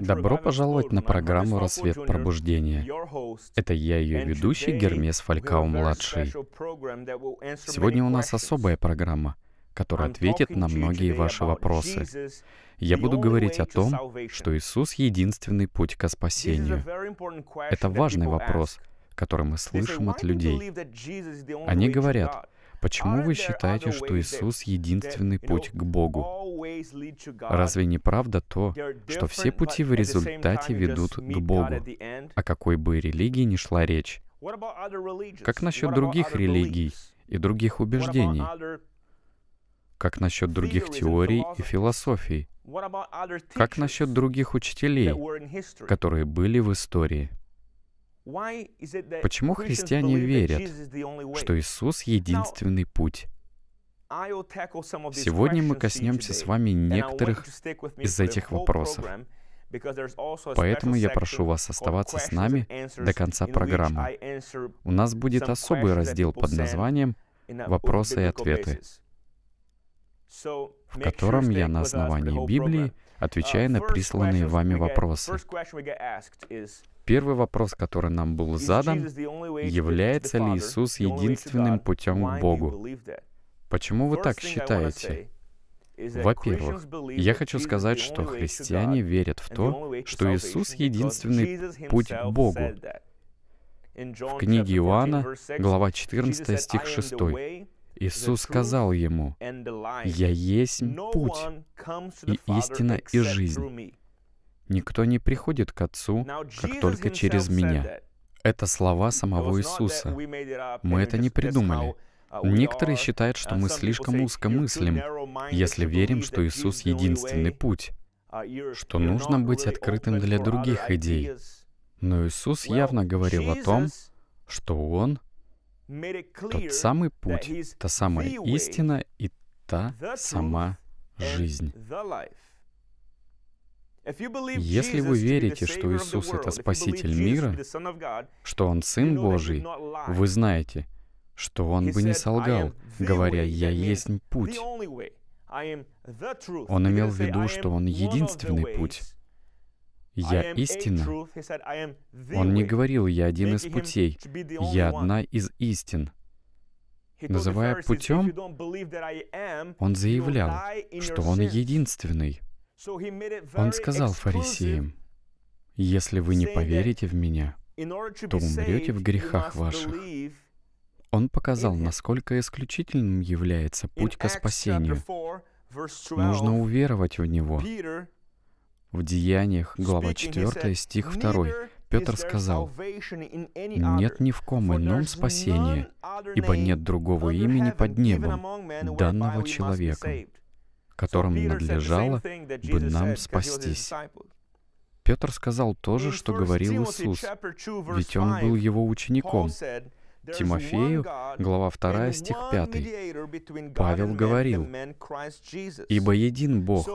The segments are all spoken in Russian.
Добро пожаловать на программу «Рассвет пробуждения». Это я, ее ведущий, Гермес Фалькау-младший. Сегодня у нас особая программа, которая ответит на многие ваши вопросы. Я буду говорить о том, что Иисус — единственный путь к спасению. Это важный вопрос, который мы слышим от людей. Они говорят, Почему вы считаете, что Иисус — единственный путь к Богу? Разве не правда то, что все пути в результате ведут к Богу, о какой бы религии ни шла речь? Как насчет других религий и других убеждений? Как насчет других теорий и философий? Как насчет других учителей, которые были в истории? Почему христиане верят, что Иисус — единственный путь? Сегодня мы коснемся с вами некоторых из этих вопросов. Поэтому я прошу вас оставаться с нами до конца программы. У нас будет особый раздел под названием «Вопросы и ответы», в котором я на основании Библии отвечаю на присланные вами вопросы. Первый вопрос, который нам был задан, является ли Иисус единственным путем к Богу? Почему вы так считаете? Во-первых, я хочу сказать, что христиане верят в то, что Иисус — единственный путь к Богу. В книге Иоанна, глава 14, стих 6, Иисус сказал ему, «Я есть путь и истина и жизнь. Никто не приходит к Отцу, как только через меня. Это слова самого Иисуса. Мы это не придумали. Некоторые считают, что мы слишком узко мыслим, если верим, что Иисус — единственный путь, что нужно быть открытым для других идей. Но Иисус явно говорил о том, что Он — тот самый путь, та самая истина и та сама жизнь. Если вы верите, что Иисус — это Спаситель мира, что Он Сын Божий, вы знаете, что Он бы не солгал, говоря «Я есть путь». Он имел в виду, что Он единственный путь. «Я истина». Он не говорил «Я один из путей», «Я одна из истин». Называя путем, Он заявлял, что Он единственный — он сказал фарисеям, «Если вы не поверите в Меня, то умрете в грехах ваших». Он показал, насколько исключительным является путь к спасению. Нужно уверовать в Него. В Деяниях, глава 4, стих 2, Петр сказал, «Нет ни в ком ином спасения, ибо нет другого имени под небом, данного человеком, которым надлежало бы нам спастись. Петр сказал то же, что говорил Иисус, ведь он был его учеником. Тимофею, глава 2, стих 5. Павел говорил, «Ибо един Бог,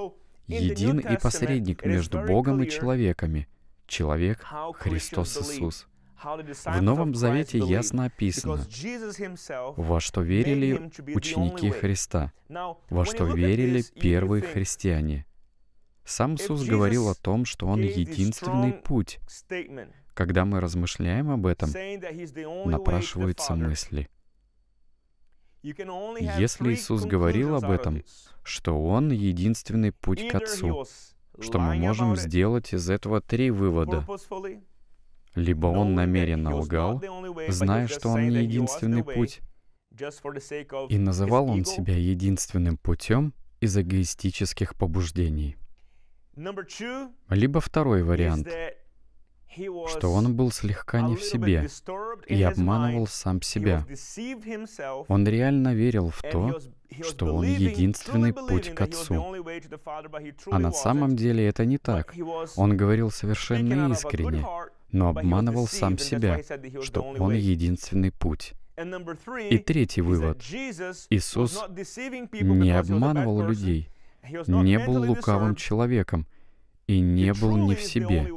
един и посредник между Богом и человеками, человек Христос Иисус». В Новом Завете ясно описано, во что верили ученики Христа, во что верили первые христиане. Сам Иисус говорил о том, что Он единственный путь. Когда мы размышляем об этом, напрашиваются мысли. Если Иисус говорил об этом, что Он единственный путь к Отцу, что мы можем сделать из этого три вывода. Либо он намеренно лгал, зная, что он не единственный путь, и называл он себя единственным путем из эгоистических побуждений. Либо второй вариант, что он был слегка не в себе и обманывал сам себя. Он реально верил в то, что он единственный путь к Отцу. А на самом деле это не так. Он говорил совершенно искренне, но обманывал сам себя, что Он единственный путь. И третий вывод. Иисус не обманывал людей, не был лукавым человеком и не был не в себе.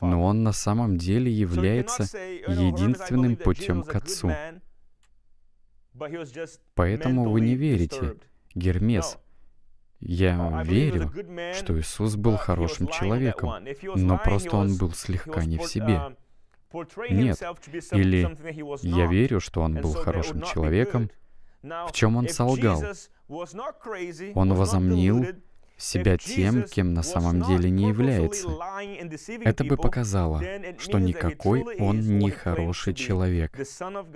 Но Он на самом деле является единственным путем к Отцу. Поэтому вы не верите, Гермес. Я верю, что Иисус был хорошим человеком, но просто он был слегка не в себе. Нет. Или я верю, что он был хорошим человеком, в чем он солгал. Он возомнил себя тем, кем на самом деле не является. Это бы показало, что никакой он не хороший человек.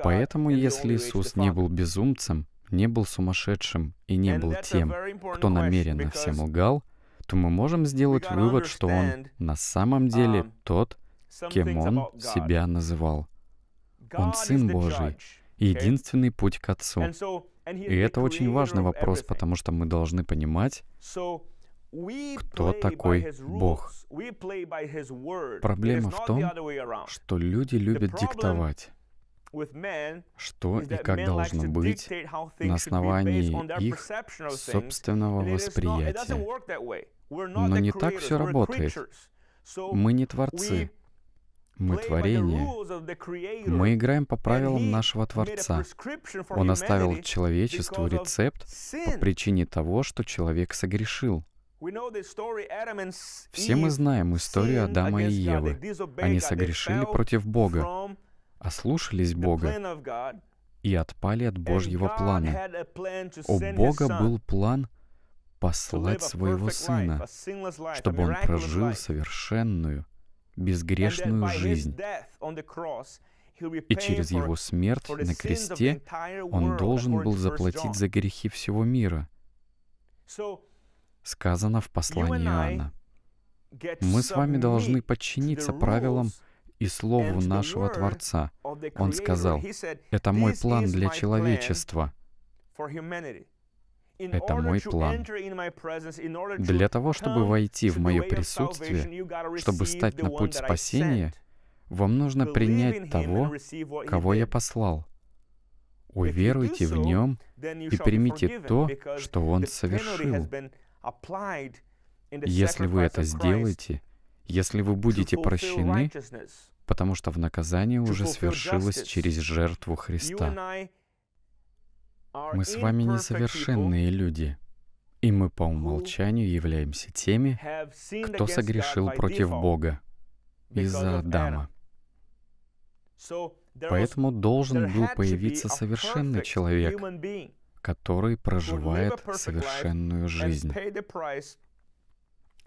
Поэтому, если Иисус не был безумцем, не был сумасшедшим и не был тем, кто намеренно всем лгал, то мы можем сделать вывод, что он на самом деле um, тот, кем он себя называл. Он Сын Божий, единственный путь к Отцу. И это очень важный вопрос, потому что мы должны понимать, кто такой Бог. Проблема в том, что люди любят диктовать, что и как должно быть на основании их собственного восприятия. Но не так все работает. Мы не творцы. Мы творение. Мы играем по правилам нашего Творца. Он оставил человечеству рецепт по причине того, что человек согрешил. Все мы знаем историю Адама и Евы. Они согрешили против Бога, ослушались Бога и отпали от Божьего плана. У Бога был план послать своего Сына, чтобы Он прожил совершенную, безгрешную жизнь. И через Его смерть на кресте Он должен был заплатить за грехи всего мира. Сказано в послании Иоанна. Мы с вами должны подчиниться правилам и Слову нашего Творца. Он сказал, «Это мой план для человечества». Это мой план. Для того, чтобы войти в мое присутствие, чтобы стать на путь спасения, вам нужно принять того, кого я послал. Уверуйте в Нем и примите то, что Он совершил. Если вы это сделаете, если вы будете прощены, потому что в наказание уже свершилось через жертву Христа. Мы с вами несовершенные люди, и мы по умолчанию являемся теми, кто согрешил против Бога из-за Адама. Поэтому должен был появиться совершенный человек, который проживает совершенную жизнь.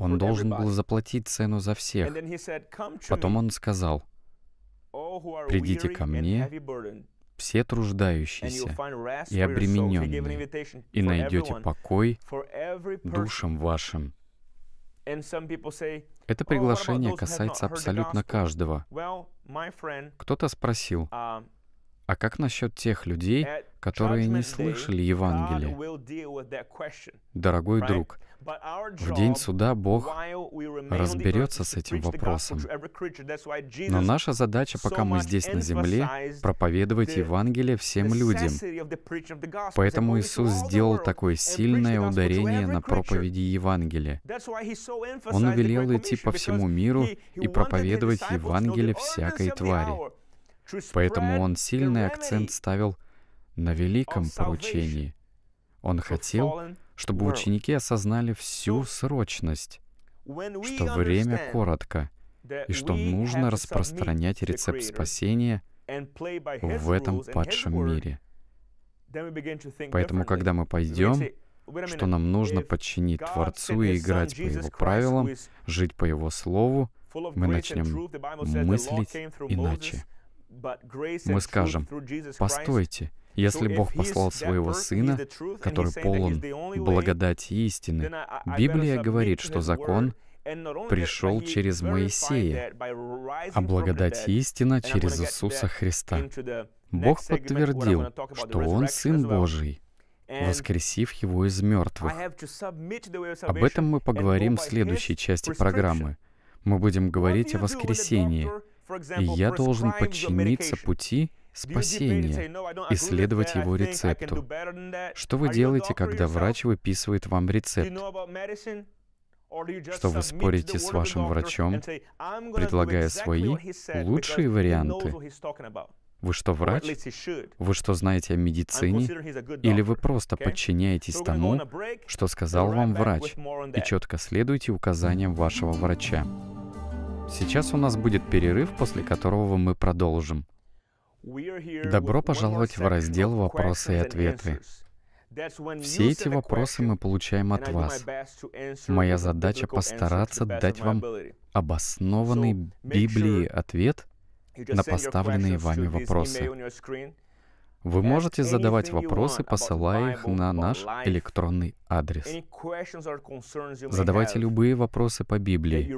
Он должен был заплатить цену за всех. Потом он сказал, «Придите ко мне, все труждающиеся и обремененные, и найдете покой душам вашим». Это приглашение касается абсолютно каждого. Кто-то спросил, um, а как насчет тех людей, которые не слышали Евангелие? Дорогой друг, в день суда Бог разберется с этим вопросом. Но наша задача, пока мы здесь на земле, проповедовать Евангелие всем людям. Поэтому Иисус сделал такое сильное ударение на проповеди Евангелия. Он велел идти по всему миру и проповедовать Евангелие всякой твари. Поэтому он сильный акцент ставил на великом поручении. Он хотел, чтобы ученики осознали всю срочность, что время коротко, и что нужно распространять рецепт спасения в этом падшем мире. Поэтому, когда мы пойдем, что нам нужно подчинить Творцу и играть по Его правилам, жить по Его Слову, мы начнем мыслить иначе. Мы скажем, постойте, если Бог послал своего Сына, который полон благодати и истины, Библия говорит, что закон пришел через Моисея, а благодать и истина через Иисуса Христа. Бог подтвердил, что Он Сын Божий, воскресив Его из мертвых. Об этом мы поговорим в следующей части программы. Мы будем говорить о воскресении, и я должен подчиниться пути спасения, исследовать его рецепту. Что вы делаете, когда врач выписывает вам рецепт? Что вы спорите с вашим врачом, предлагая свои лучшие варианты? Вы что, врач? Вы что, знаете о медицине? Или вы просто подчиняетесь тому, что сказал вам врач, и четко следуете указаниям вашего врача? Сейчас у нас будет перерыв, после которого мы продолжим. Добро пожаловать в раздел «Вопросы и ответы». Все эти вопросы мы получаем от вас. Моя задача постараться дать вам обоснованный Библии ответ на поставленные вами вопросы. Вы можете задавать вопросы, посылая их на наш электронный адрес. Задавайте любые вопросы по Библии,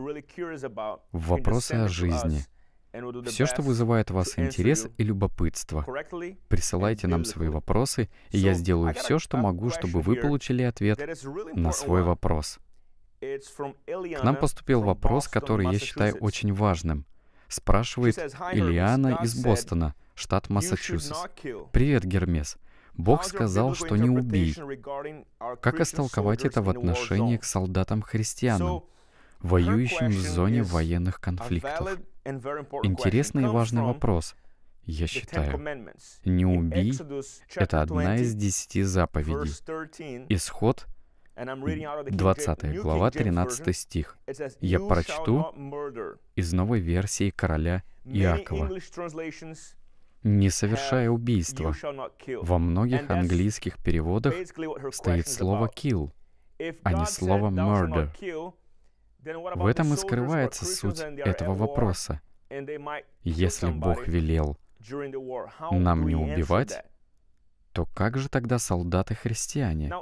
вопросы о жизни, все, что вызывает у вас интерес и любопытство. Присылайте нам свои вопросы, и я сделаю все, что могу, чтобы вы получили ответ на свой вопрос. К нам поступил вопрос, который я считаю очень важным. Спрашивает Ильяна из Бостона, штат Массачусетс. «Привет, Гермес. Бог сказал, что не убей. Как истолковать это в отношении к солдатам-христианам, воюющим в зоне военных конфликтов?» Интересный и важный вопрос. Я считаю, не убей — это одна из десяти заповедей. Исход 20 глава, 13 стих. Я прочту из новой версии короля Иакова. «Не совершая убийства». Во многих английских переводах стоит слово «kill», а не слово «murder». В этом и скрывается суть этого вопроса. Если Бог велел нам не убивать, то как же тогда солдаты-христиане?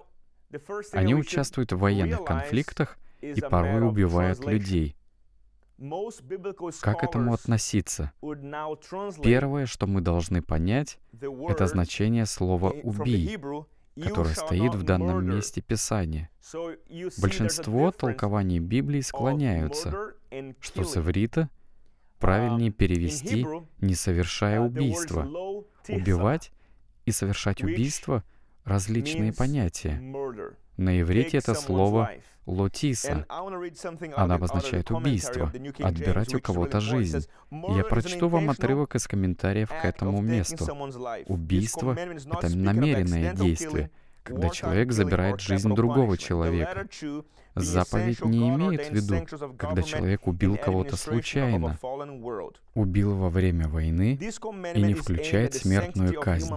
Они участвуют в военных конфликтах и порой убивают людей. Как к этому относиться? Первое, что мы должны понять, это значение слова «убий», которое стоит в данном месте Писания. Большинство толкований Библии склоняются, что с иврита правильнее перевести «не совершая убийства». Убивать и совершать убийство — различные понятия. На иврите это слово «лотиса». Она обозначает убийство, отбирать у кого-то жизнь. Я прочту вам отрывок из комментариев к этому месту. Убийство — это намеренное действие, когда человек забирает жизнь другого человека. Заповедь не имеет в виду, когда человек убил кого-то случайно, убил во время войны и не включает смертную казнь.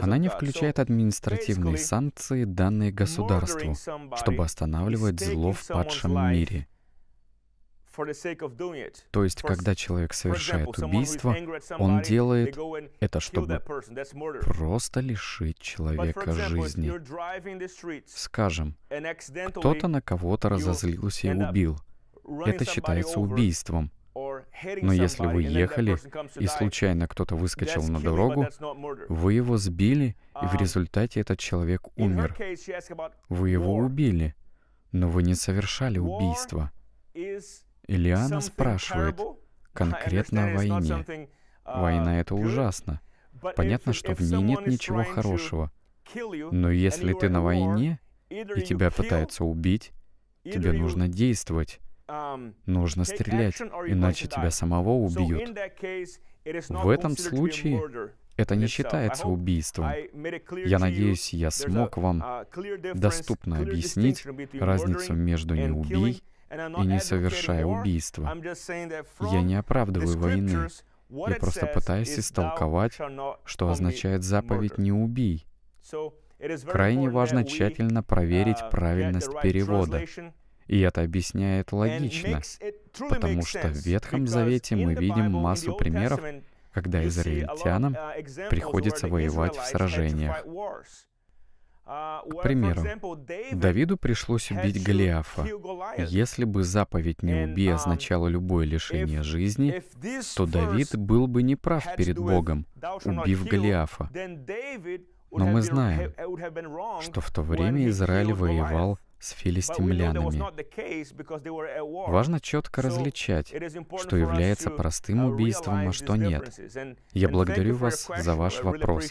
Она не включает административные санкции, данные государству, чтобы останавливать зло в падшем мире. То есть, когда человек совершает убийство, он делает это, чтобы просто лишить человека жизни. Скажем, кто-то на кого-то разозлился и убил. Это считается убийством. Но если вы ехали, и случайно кто-то выскочил на дорогу, вы его сбили, и в um, результате этот человек умер. Вы его убили, но вы не совершали убийство. Ильяна спрашивает конкретно о войне. Война — это ужасно. Понятно, что в ней нет ничего хорошего. Но если ты на войне, и тебя пытаются убить, тебе нужно действовать. Нужно стрелять, иначе тебя самого убьют. В этом случае это не считается убийством. Я надеюсь, я смог вам доступно объяснить разницу между «не убей» и не совершая убийства. Я не оправдываю войны. Я просто пытаюсь истолковать, что означает заповедь «не убий». Крайне важно тщательно проверить uh, правильность перевода. И это объясняет логично, потому что в Ветхом Завете мы видим массу примеров, когда израильтянам uh, приходится воевать в сражениях. К примеру, Давиду пришлось убить Голиафа. Если бы заповедь «не убей» означала любое лишение жизни, то Давид был бы неправ перед Богом, убив Голиафа. Но мы знаем, что в то время Израиль воевал с филистимлянами. Важно четко различать, что является простым убийством, а что нет. Я благодарю вас за ваш вопрос.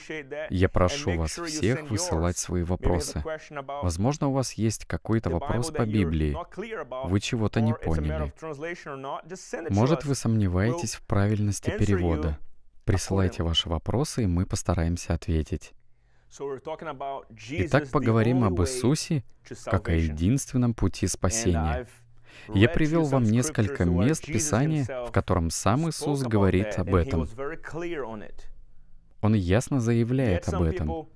Я прошу вас всех высылать свои вопросы. Возможно, у вас есть какой-то вопрос по Библии. Вы чего-то не поняли. Может, вы сомневаетесь в правильности перевода. Присылайте ваши вопросы, и мы постараемся ответить. Итак, поговорим об Иисусе как о единственном пути спасения. Я привел вам несколько мест Писания, в котором сам Иисус говорит об этом. Он ясно заявляет об этом.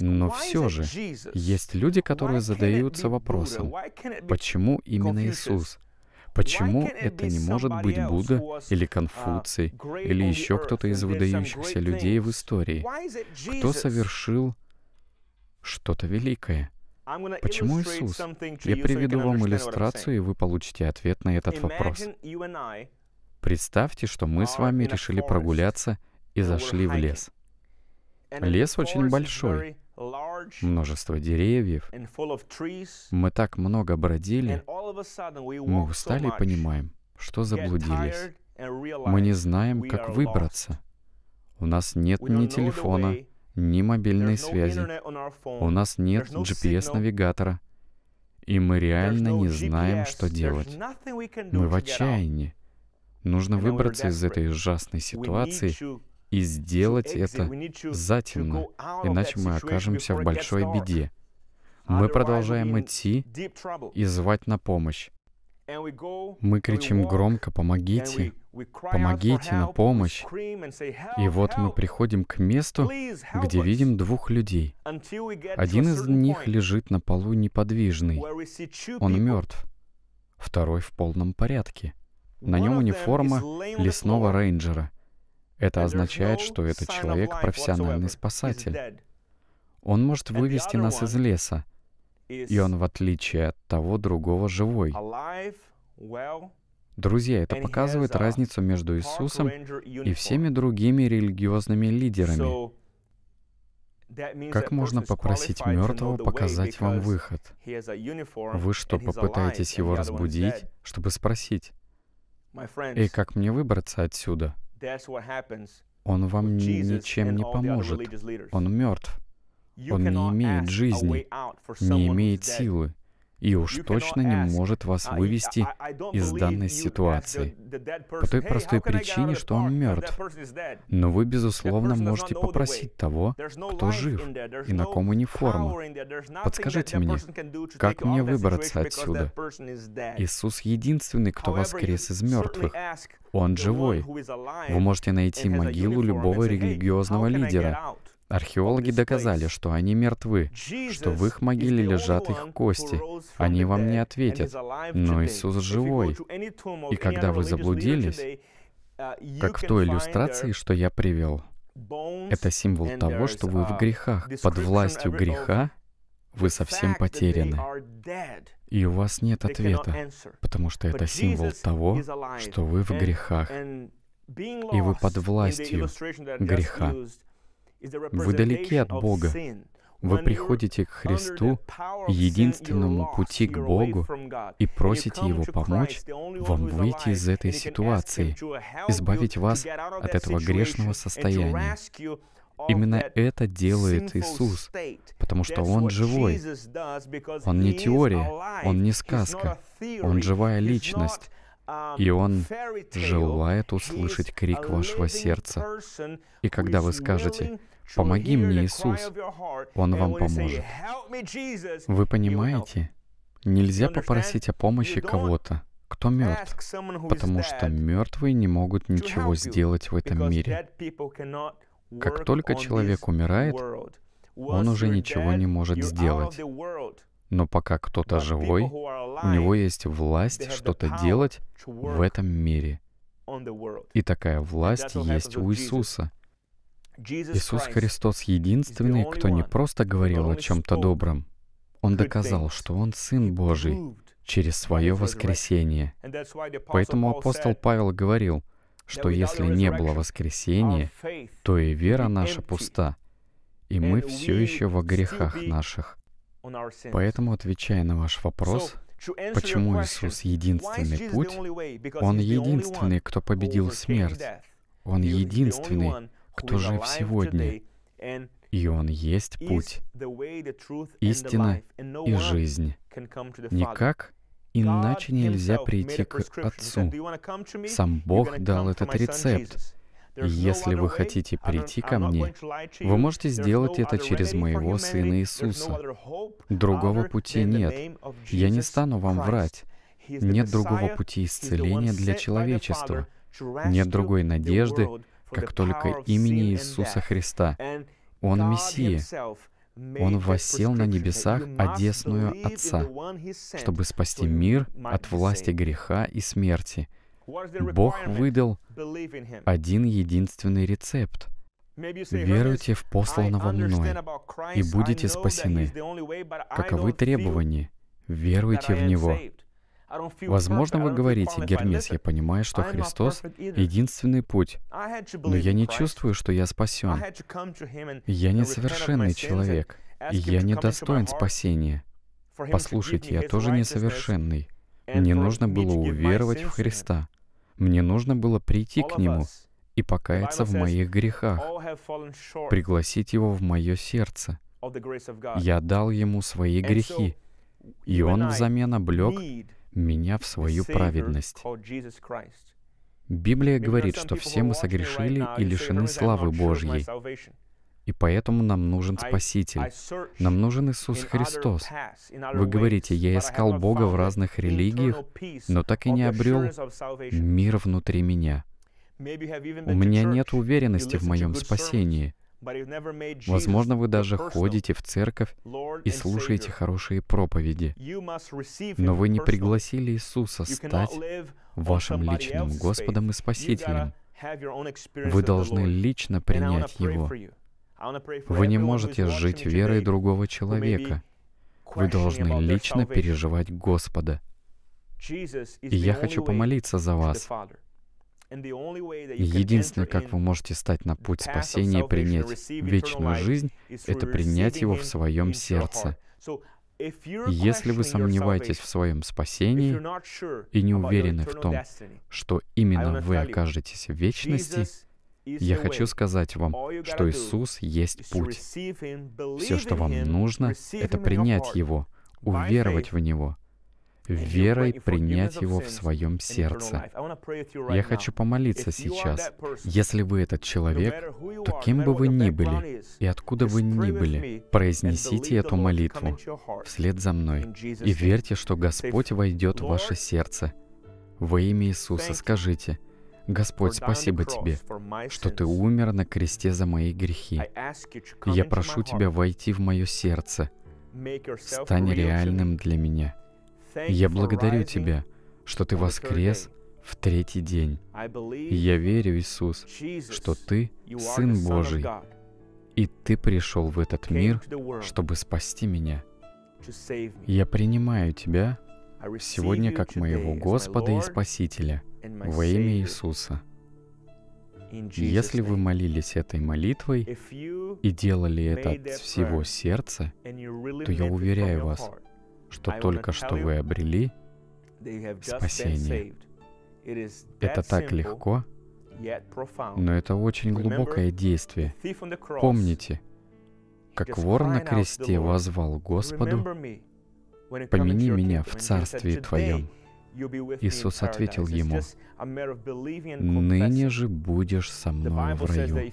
Но все же есть люди, которые задаются вопросом, почему именно Иисус? Почему это не может быть Будда или Конфуций или еще кто-то из выдающихся людей в истории? Кто совершил что-то великое? Почему Иисус? Я приведу вам иллюстрацию, и вы получите ответ на этот вопрос. Представьте, что мы с вами решили прогуляться и зашли в лес. Лес очень большой, множество деревьев. Мы так много бродили, мы устали и понимаем, что заблудились. Мы не знаем, как выбраться. У нас нет ни телефона, ни мобильной связи. У нас нет GPS-навигатора. И мы реально не знаем, что делать. Мы в отчаянии. Нужно выбраться из этой ужасной ситуации и сделать это затемно, иначе мы окажемся в большой беде. Мы продолжаем идти и звать на помощь. Мы кричим громко «Помогите! Помогите на помощь!» И вот мы приходим к месту, где видим двух людей. Один из них лежит на полу неподвижный. Он мертв. Второй в полном порядке. На нем униформа лесного рейнджера. Это означает, что этот человек профессиональный спасатель. Он может вывести нас из леса, и он, в отличие от того другого, живой. Друзья, это показывает разницу между Иисусом и всеми другими религиозными лидерами. Как можно попросить мертвого показать вам выход? Вы что, попытаетесь его разбудить, чтобы спросить, «Эй, как мне выбраться отсюда?» Он вам ничем не поможет. Он мертв. Он не имеет жизни, не имеет силы и уж точно не может вас вывести из данной ситуации. По той простой причине, что он мертв. Но вы, безусловно, можете попросить того, кто жив и на ком униформа. Подскажите мне, как мне выбраться отсюда? Иисус единственный, кто воскрес из мертвых. Он живой. Вы можете найти могилу любого религиозного лидера. Археологи доказали, что они мертвы, что в их могиле лежат их кости. Они вам не ответят, но Иисус живой. И когда вы заблудились, как в той иллюстрации, что я привел, это символ того, что вы в грехах. Под властью греха вы совсем потеряны. И у вас нет ответа, потому что это символ того, что вы в грехах. И вы под властью греха. Вы далеки от Бога. Вы приходите к Христу, единственному пути к Богу, и просите Его помочь вам выйти из этой ситуации, избавить вас от этого грешного состояния. Именно это делает Иисус, потому что Он живой. Он не теория, Он не сказка, Он живая личность. И Он желает услышать крик вашего сердца. И когда вы скажете, «Помоги мне, Иисус», Он вам поможет. Вы понимаете? Нельзя попросить о помощи кого-то, кто мертв, потому что мертвые не могут ничего сделать в этом мире. Как только человек умирает, он уже ничего не может сделать. Но пока кто-то живой, у него есть власть что-то делать в этом мире. И такая власть есть у Иисуса. Иисус Христос единственный, кто не просто говорил о чем-то добром. Он доказал, что Он Сын Божий через свое воскресение. Поэтому апостол Павел говорил, что если не было воскресения, то и вера наша пуста, и мы все еще во грехах наших. Поэтому, отвечая на ваш вопрос, почему Иисус единственный путь, Он единственный, кто победил смерть. Он единственный, кто жив сегодня. И Он есть путь, истина и жизнь. Никак иначе нельзя прийти к Отцу. Сам Бог дал этот рецепт. Если вы хотите прийти ко мне, вы можете сделать это через моего Сына Иисуса. Другого пути нет. Я не стану вам врать. Нет другого пути исцеления для человечества. Нет другой надежды, как только имени Иисуса Христа. Он Мессия. Он воссел на небесах одесную Отца, чтобы спасти мир от власти греха и смерти. Бог выдал один единственный рецепт. Веруйте в посланного мной, и будете спасены. Каковы требования? Веруйте в Него. Возможно, вы говорите, Гермес, я понимаю, что Христос — единственный путь, но я не чувствую, что я спасен. Я несовершенный человек, и я не достоин спасения. Послушайте, я тоже несовершенный. Мне нужно было уверовать в Христа. Мне нужно было прийти к Нему и покаяться в моих грехах, пригласить Его в мое сердце. Я дал Ему свои грехи, и Он взамен облег меня в свою праведность. Библия говорит, что все мы согрешили и лишены славы Божьей. И поэтому нам нужен Спаситель. Нам нужен Иисус Христос. Вы говорите, я искал Бога в разных религиях, но так и не обрел мир внутри меня. У меня нет уверенности в моем спасении. Возможно, вы даже ходите в церковь и слушаете хорошие проповеди, но вы не пригласили Иисуса стать вашим личным Господом и Спасителем. Вы должны лично принять Его. Вы не можете жить верой другого человека. Вы должны лично переживать Господа. И я хочу помолиться за вас. Единственное, как вы можете стать на путь спасения и принять вечную жизнь, это принять его в своем сердце. Если вы сомневаетесь в своем спасении и не уверены в том, что именно вы окажетесь в вечности, я хочу сказать вам, что Иисус есть путь. Все, что вам нужно, это принять Его, уверовать в Него, верой принять Его в своем сердце. Я хочу помолиться сейчас. Если вы этот человек, то кем бы вы ни были и откуда вы ни были, произнесите эту молитву вслед за мной и верьте, что Господь войдет в ваше сердце. Во имя Иисуса скажите — Господь, спасибо Тебе, что Ты умер на кресте за мои грехи. Я прошу Тебя войти в мое сердце. Стань реальным для меня. Я благодарю Тебя, что Ты воскрес в третий день. я верю, Иисус, что Ты — Сын Божий, и Ты пришел в этот мир, чтобы спасти меня. Я принимаю Тебя сегодня как моего Господа и Спасителя — во имя Иисуса. Если вы молились этой молитвой и делали это от всего сердца, то я уверяю вас, что только что вы обрели спасение. Это так легко, но это очень глубокое действие. Помните, как вор на кресте возвал Господу, «Помяни меня в Царстве Твоем». Иисус ответил ему, «Ныне же будешь со мной в раю».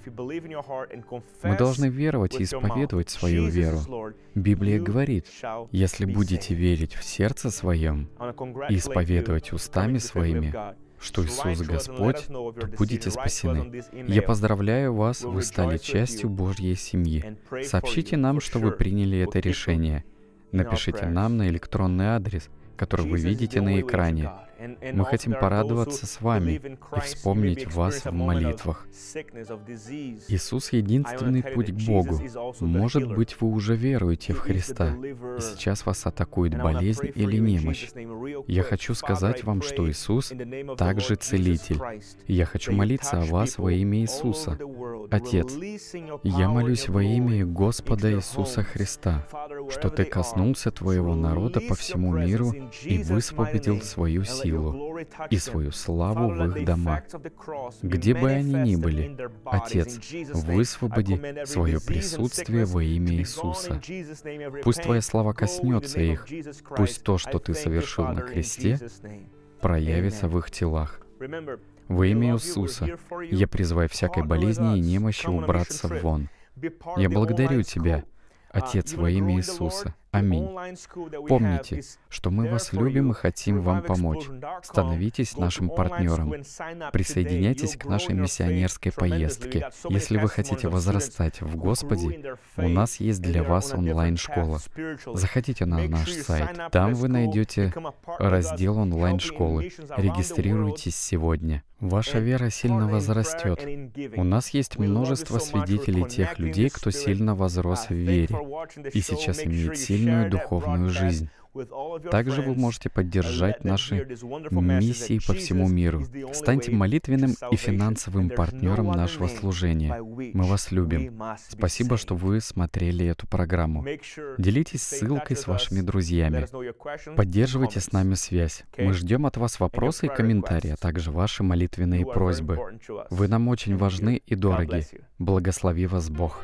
Мы должны веровать и исповедовать свою веру. Библия говорит, если будете верить в сердце своем и исповедовать устами своими, что Иисус Господь, то будете спасены. Я поздравляю вас, вы стали частью Божьей семьи. Сообщите нам, что вы приняли это решение. Напишите нам на электронный адрес – который вы видите на экране. Мы хотим порадоваться с вами и вспомнить вас в молитвах. Иисус — единственный путь к Богу. Может быть, вы уже веруете в Христа, и сейчас вас атакует болезнь или немощь. Я хочу сказать вам, что Иисус также целитель. И я хочу молиться о вас во имя Иисуса. Отец, я молюсь во имя Господа Иисуса Христа, что Ты коснулся Твоего народа по всему миру и высвободил свою силу и свою славу в их дома. Где бы они ни были, Отец, высвободи свое присутствие во имя Иисуса. Пусть Твоя слава коснется их, пусть то, что Ты совершил на кресте, проявится в их телах. Во имя Иисуса я призываю всякой болезни и немощи убраться вон. Я благодарю Тебя, Отец, во имя Иисуса. Аминь. Помните, что мы вас любим и хотим вам помочь. Становитесь нашим партнером. Присоединяйтесь к нашей миссионерской поездке. Если вы хотите возрастать в Господе, у нас есть для вас онлайн-школа. Заходите на наш сайт. Там вы найдете раздел онлайн-школы. Регистрируйтесь сегодня. Ваша вера сильно возрастет. У нас есть множество свидетелей тех людей, кто сильно возрос в вере и сейчас имеет сильную сильную духовную жизнь. Также вы можете поддержать наши миссии по всему миру. Станьте молитвенным и финансовым партнером нашего служения. Мы вас любим. Спасибо, что вы смотрели эту программу. Делитесь ссылкой с вашими друзьями. Поддерживайте с нами связь. Мы ждем от вас вопросы и комментарии, а также ваши молитвенные просьбы. Вы нам очень важны и дороги. Благослови вас Бог.